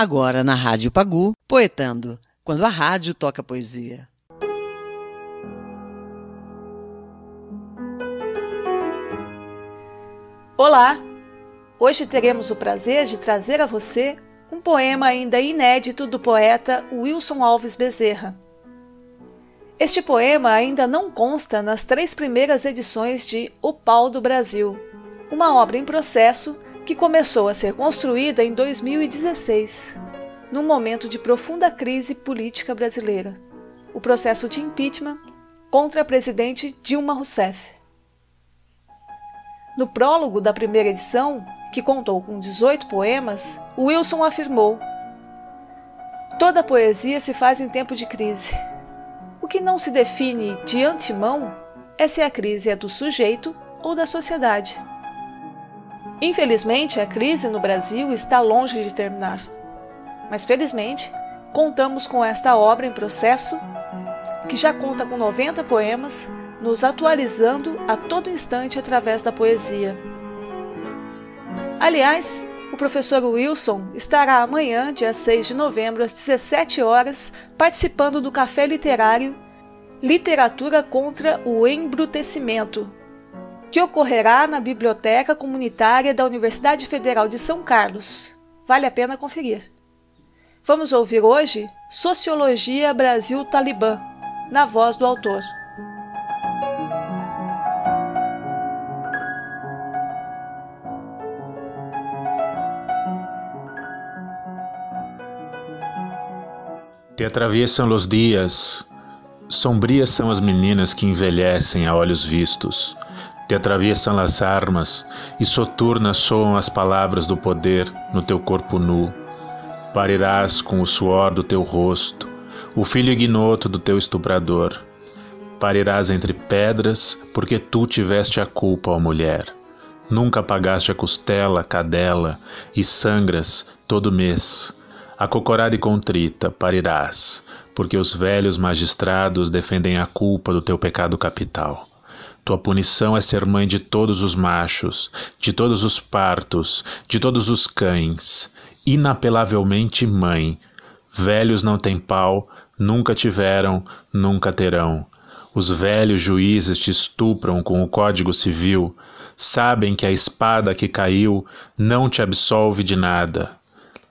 Agora na Rádio Pagu, poetando, quando a rádio toca poesia. Olá! Hoje teremos o prazer de trazer a você um poema ainda inédito do poeta Wilson Alves Bezerra. Este poema ainda não consta nas três primeiras edições de O Pau do Brasil, uma obra em processo que começou a ser construída em 2016, num momento de profunda crise política brasileira, o processo de impeachment contra a presidente Dilma Rousseff. No prólogo da primeira edição, que contou com 18 poemas, Wilson afirmou: Toda poesia se faz em tempo de crise. O que não se define de antemão é se a crise é do sujeito ou da sociedade. Infelizmente, a crise no Brasil está longe de terminar. Mas felizmente, contamos com esta obra em processo, que já conta com 90 poemas, nos atualizando a todo instante através da poesia. Aliás, o professor Wilson estará amanhã, dia 6 de novembro, às 17 horas, participando do Café Literário Literatura contra o Embrutecimento, que ocorrerá na Biblioteca Comunitária da Universidade Federal de São Carlos. Vale a pena conferir. Vamos ouvir hoje Sociologia Brasil Talibã, na voz do autor. Te atravessam os dias, sombrias são as meninas que envelhecem a olhos vistos te atravessam as armas e soturnas soam as palavras do poder no teu corpo nu. Parirás com o suor do teu rosto, o filho ignoto do teu estuprador. Parirás entre pedras, porque tu tiveste a culpa, ó mulher. Nunca pagaste a costela, cadela, e sangras todo mês. Acocorada e contrita, parirás, porque os velhos magistrados defendem a culpa do teu pecado capital. Tua punição é ser mãe de todos os machos, de todos os partos, de todos os cães, inapelavelmente mãe. Velhos não têm pau, nunca tiveram, nunca terão. Os velhos juízes te estupram com o Código Civil, sabem que a espada que caiu não te absolve de nada.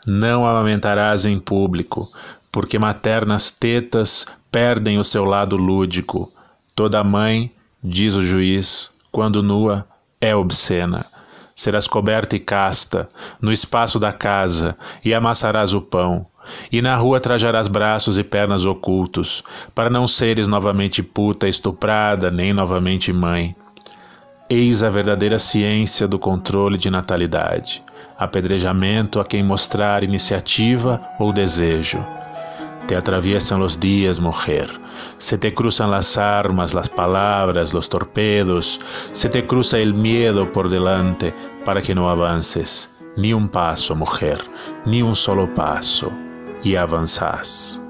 Não amamentarás em público, porque maternas tetas perdem o seu lado lúdico. Toda mãe diz o juiz, quando nua, é obscena. Serás coberta e casta, no espaço da casa, e amassarás o pão. E na rua trajarás braços e pernas ocultos, para não seres novamente puta estuprada, nem novamente mãe. Eis a verdadeira ciência do controle de natalidade. Apedrejamento a quem mostrar iniciativa ou desejo. Te atraviesan los días, mujer. Se te cruzan las armas, las palabras, los torpedos. Se te cruza el miedo por delante para que no avances. Ni un paso, mujer, ni un solo paso. Y avanzás.